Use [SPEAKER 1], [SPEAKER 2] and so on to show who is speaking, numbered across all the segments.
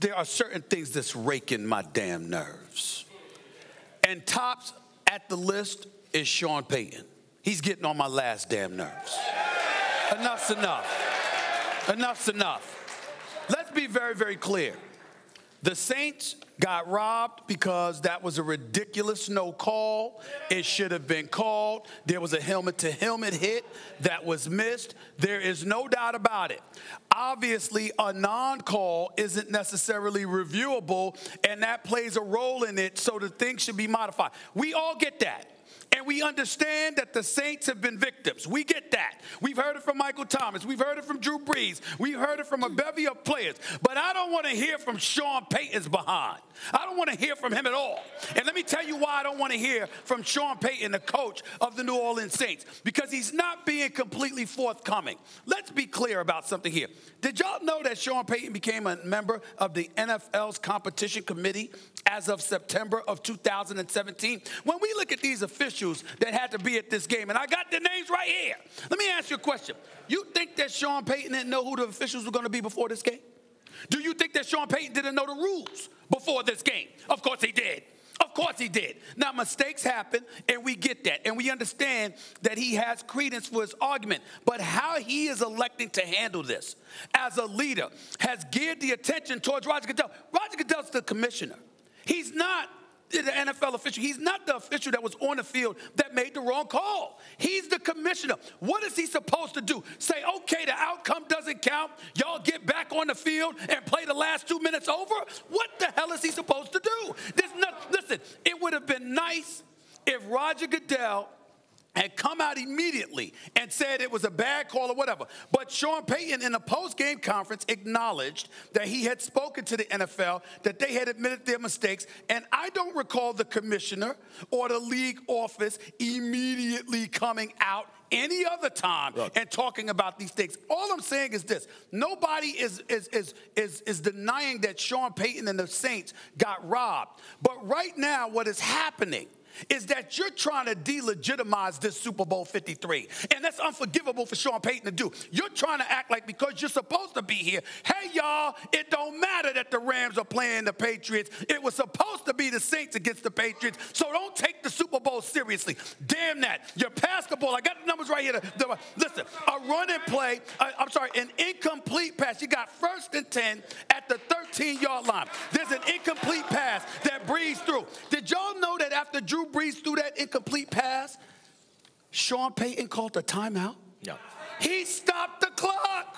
[SPEAKER 1] there are certain things that's raking my damn nerves. And tops at the list is Sean Payton. He's getting on my last damn nerves. Enough's enough. Enough's enough. Let's be very, very clear. The Saints got robbed because that was a ridiculous no call. It should have been called. There was a helmet to helmet hit that was missed. There is no doubt about it. Obviously, a non call isn't necessarily reviewable, and that plays a role in it, so the thing should be modified. We all get that. And we understand that the Saints have been victims. We get that. We've heard it from Michael Thomas. We've heard it from Drew Brees. We've heard it from a bevy of players. But I don't want to hear from Sean Payton's behind. I don't want to hear from him at all. And let me tell you why I don't want to hear from Sean Payton, the coach of the New Orleans Saints, because he's not being completely forthcoming. Let's be clear about something here. Did y'all know that Sean Payton became a member of the NFL's competition committee as of September of 2017? When we look at these officials that had to be at this game, and I got the names right here. Let me ask you a question. You think that Sean Payton didn't know who the officials were going to be before this game? Do you think that Sean Payton didn't know the rules before this game? Of course he did. Of course he did. Now, mistakes happen, and we get that. And we understand that he has credence for his argument. But how he is electing to handle this as a leader has geared the attention towards Roger Goodell. Roger Goodell's the commissioner. He's not the NFL official. He's not the official that was on the field that made the wrong call. He's the commissioner. What is he supposed to do? Say, okay, the outcome doesn't count. Y'all get back on the field and play the last two minutes over? What the hell is he supposed to do? There's not, listen, it would have been nice if Roger Goodell had come out immediately and said it was a bad call or whatever. But Sean Payton, in a post game conference, acknowledged that he had spoken to the NFL, that they had admitted their mistakes. And I don't recall the commissioner or the league office immediately coming out any other time Look. and talking about these things. All I'm saying is this nobody is, is, is, is, is denying that Sean Payton and the Saints got robbed. But right now, what is happening is that you're trying to delegitimize this Super Bowl 53. And that's unforgivable for Sean Payton to do. You're trying to act like because you're supposed to be here, hey, y'all, it don't matter that the Rams are playing the Patriots. It was supposed to be the Saints against the Patriots. So don't take the Super Bowl seriously. Damn that. You're past the ball. I got the numbers right here. The, the, listen, a run and play, uh, I'm sorry, an incomplete pass. You got first and 10 at the 13 yard line. There's an incomplete pass that Brees threw. Did y'all know that after Drew Brees threw that incomplete pass, Sean Payton called a timeout?
[SPEAKER 2] No.
[SPEAKER 1] He stopped the clock.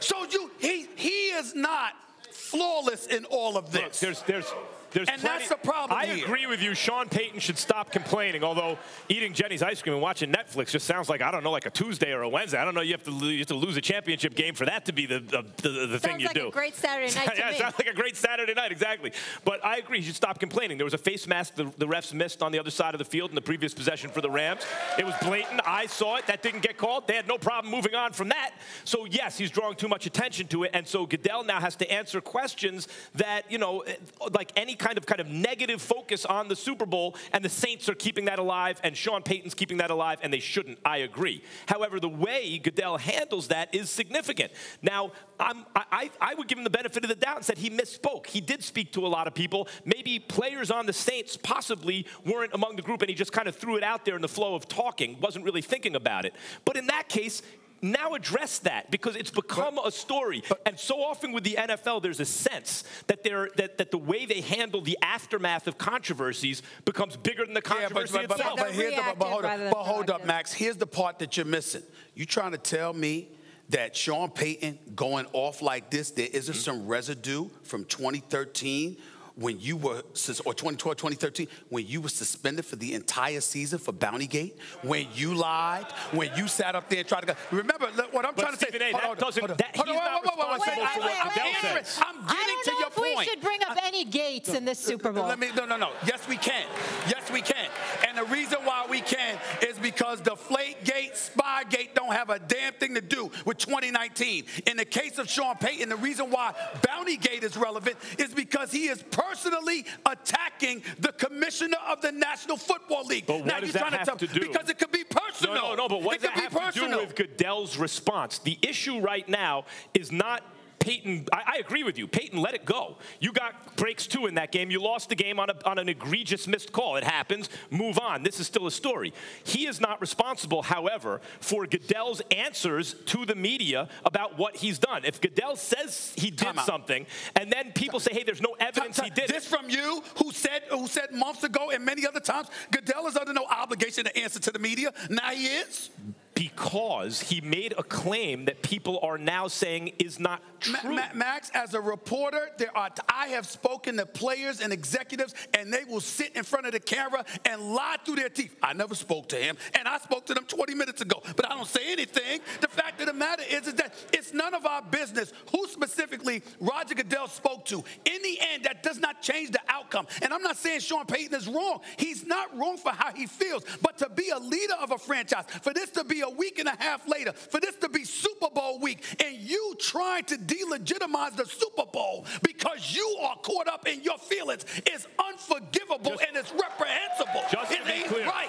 [SPEAKER 1] So you he he is not flawless in all of this. Look,
[SPEAKER 2] there's there's there's
[SPEAKER 1] and
[SPEAKER 2] plenty,
[SPEAKER 1] that's the problem.
[SPEAKER 2] I
[SPEAKER 1] here.
[SPEAKER 2] agree with you. Sean Payton should stop complaining. Although eating Jenny's ice cream and watching Netflix just sounds like I don't know, like a Tuesday or a Wednesday. I don't know. You have to you have to lose a championship game for that to be the the, the, the thing you
[SPEAKER 3] like
[SPEAKER 2] do.
[SPEAKER 3] Sounds like a great Saturday night.
[SPEAKER 2] yeah,
[SPEAKER 3] me.
[SPEAKER 2] sounds like a great Saturday night. Exactly. But I agree. He should stop complaining. There was a face mask the, the refs missed on the other side of the field in the previous possession for the Rams. It was blatant. I saw it. That didn't get called. They had no problem moving on from that. So yes, he's drawing too much attention to it, and so Goodell now has to answer questions that you know, like any kind of kind of negative focus on the Super Bowl, and the Saints are keeping that alive, and Sean Payton's keeping that alive, and they shouldn't. I agree. However, the way Goodell handles that is significant. Now, I, I would give him the benefit of the doubt and said he misspoke. He did speak to a lot of people. Maybe players on the Saints possibly weren't among the group, and he just kind of threw it out there in the flow of talking, wasn't really thinking about it. But in that case, now address that because it's become but, a story. But, and so often with the NFL, there's a sense that, they're, that, that the way they handle the aftermath of controversies becomes bigger than the controversy
[SPEAKER 1] yeah, but,
[SPEAKER 2] itself.
[SPEAKER 1] But, here's the, but hold, up, but hold up, Max. Here's the part that you're missing. You're trying to tell me that Sean Payton going off like this, there isn't mm-hmm. some residue from 2013 when you were, or 2012, 2013, when you were suspended for the entire season for Bountygate, when you lied, when you sat up there and tried to go. Remember what I'm
[SPEAKER 2] but
[SPEAKER 1] trying
[SPEAKER 2] Stephen
[SPEAKER 1] to say.
[SPEAKER 2] A, that doesn't, that, he's not responsible for what Goodell says.
[SPEAKER 1] I'm getting to your
[SPEAKER 3] point. we should bring up any gates in this Super Bowl.
[SPEAKER 1] Let me, no, no, no. Yes, we can. Yes, we can. And the reason why we can is because Deflategate, Spygate don't have a damn thing to do with 2019. In the case of Sean Payton, the reason why Bountygate is relevant is because he is personally attacking the commissioner of the National Football League.
[SPEAKER 2] But what
[SPEAKER 1] now,
[SPEAKER 2] does that have to do?
[SPEAKER 1] Because it could be personal.
[SPEAKER 2] No, no, no. But what
[SPEAKER 1] it
[SPEAKER 2] does that have personal. to do with Goodell's response? The issue right now is not Payton, I, I, agree with you. Payton let it go. You got breaks two in that game. You lost the game on, a, on an egregious missed call. It happens. Move on. This is still a story. He is not responsible, however, for Goodell's answers to the media about what he's done. If Goodell says he did something, and then people say, "Hey, there's no evidence
[SPEAKER 1] time,
[SPEAKER 2] he did,"
[SPEAKER 1] this from you, who said who said months ago and many other times, Goodell is under no obligation to answer to the media. Now he is
[SPEAKER 2] because he made a claim that people are now saying is not true.
[SPEAKER 1] Ma- Max, as a reporter, there are I have spoken to players and executives, and they will sit in front of the camera and lie through their teeth. I never spoke to him, and I spoke to them 20 minutes ago, but I don't say anything. The fact of the matter is, is that it's none of our business who specifically Roger Goodell spoke to. In the end, that does not change the outcome. And I'm not saying Sean Payton is wrong. He's not wrong for how he feels, but to be a leader of a franchise, for this to be a a week and a half later, for this to be Super Bowl week, and you trying to delegitimize the Super Bowl because you are caught up in your feelings is unforgivable just, and it's reprehensible. Just it ain't clear. right.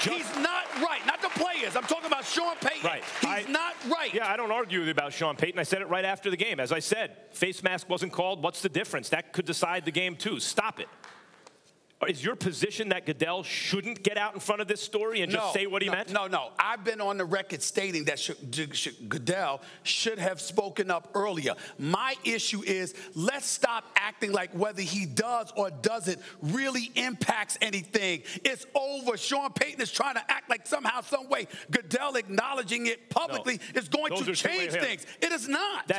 [SPEAKER 1] Just, He's not right. Not the players. I'm talking about Sean Payton. Right. He's I, not right.
[SPEAKER 2] Yeah, I don't argue about Sean Payton. I said it right after the game. As I said, face mask wasn't called. What's the difference? That could decide the game too. Stop it. Is your position that Goodell shouldn't get out in front of this story and just
[SPEAKER 1] no,
[SPEAKER 2] say what he
[SPEAKER 1] no,
[SPEAKER 2] meant?
[SPEAKER 1] No, no. I've been on the record stating that Goodell should have spoken up earlier. My issue is let's stop acting like whether he does or doesn't really impacts anything. It's over. Sean Payton is trying to act like somehow, some way, Goodell acknowledging it publicly no, is going to change things. It is not.
[SPEAKER 2] That's